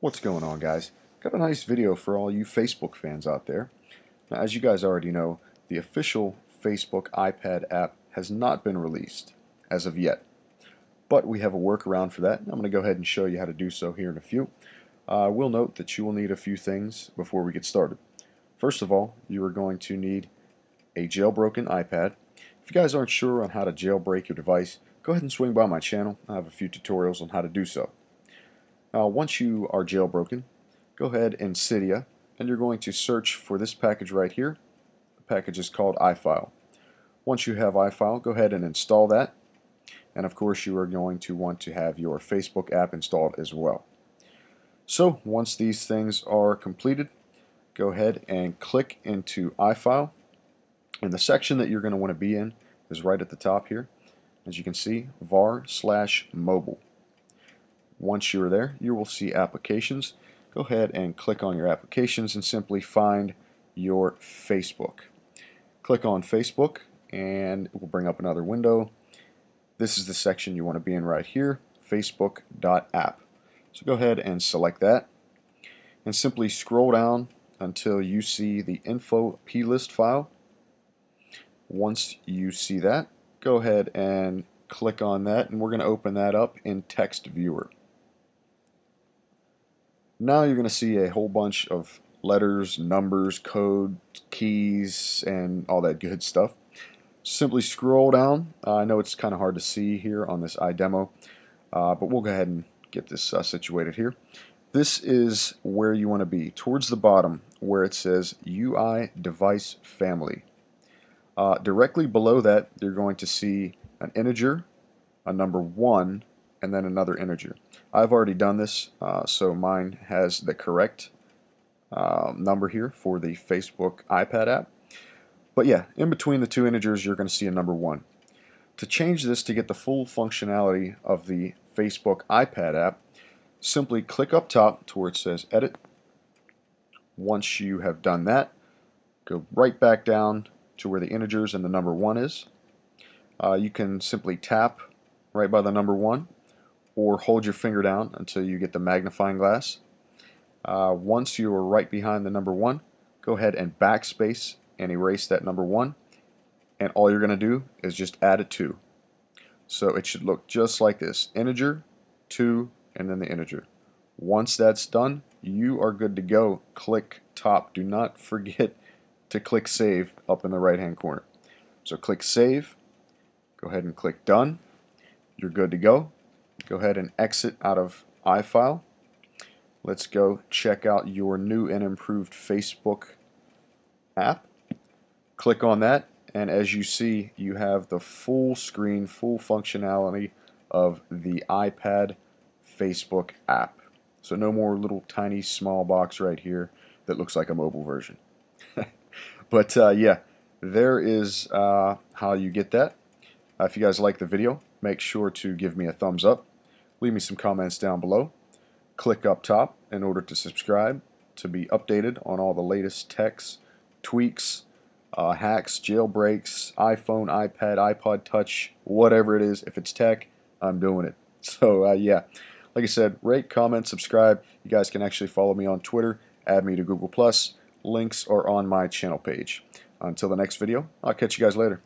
What's going on guys? Got a nice video for all you Facebook fans out there. Now as you guys already know, the official Facebook iPad app has not been released as of yet. But we have a workaround for that. I'm going to go ahead and show you how to do so here in a few. I uh, will note that you will need a few things before we get started. First of all, you are going to need a jailbroken iPad. If you guys aren't sure on how to jailbreak your device, go ahead and swing by my channel. I have a few tutorials on how to do so. Uh, once you are jailbroken, go ahead and Cydia, and you're going to search for this package right here. The package is called iFile. Once you have iFile, go ahead and install that. And of course, you are going to want to have your Facebook app installed as well. So once these things are completed, go ahead and click into iFile. And the section that you're going to want to be in is right at the top here. As you can see, var slash mobile. Once you're there, you will see applications. Go ahead and click on your applications and simply find your Facebook. Click on Facebook and it will bring up another window. This is the section you want to be in right here, facebook.app. So go ahead and select that and simply scroll down until you see the info plist file. Once you see that, go ahead and click on that and we're going to open that up in text viewer. Now you're going to see a whole bunch of letters, numbers, code, keys, and all that good stuff. Simply scroll down. Uh, I know it's kind of hard to see here on this iDemo, uh, but we'll go ahead and get this uh, situated here. This is where you want to be, towards the bottom where it says UI Device Family. Uh, directly below that, you're going to see an integer, a number 1, and then another integer. I've already done this, uh, so mine has the correct uh, number here for the Facebook iPad app. But yeah, in between the two integers, you're going to see a number 1. To change this to get the full functionality of the Facebook iPad app, simply click up top to where it says Edit. Once you have done that, go right back down to where the integers and the number 1 is. Uh, you can simply tap right by the number 1 or hold your finger down until you get the magnifying glass. Uh, once you are right behind the number one, go ahead and backspace and erase that number one. And all you're going to do is just add a two. So it should look just like this. Integer, two, and then the integer. Once that's done, you are good to go. Click top. Do not forget to click save up in the right hand corner. So click save. Go ahead and click done. You're good to go go ahead and exit out of iFile. Let's go check out your new and improved Facebook app. Click on that and as you see you have the full screen, full functionality of the iPad Facebook app. So no more little tiny small box right here that looks like a mobile version. but uh, yeah, there is uh, how you get that. Uh, if you guys like the video, make sure to give me a thumbs up. Leave me some comments down below. Click up top in order to subscribe to be updated on all the latest techs, tweaks, uh, hacks, jailbreaks, iPhone, iPad, iPod Touch, whatever it is. If it's tech, I'm doing it. So uh, yeah, like I said, rate, comment, subscribe. You guys can actually follow me on Twitter, add me to Google+. Links are on my channel page. Until the next video, I'll catch you guys later.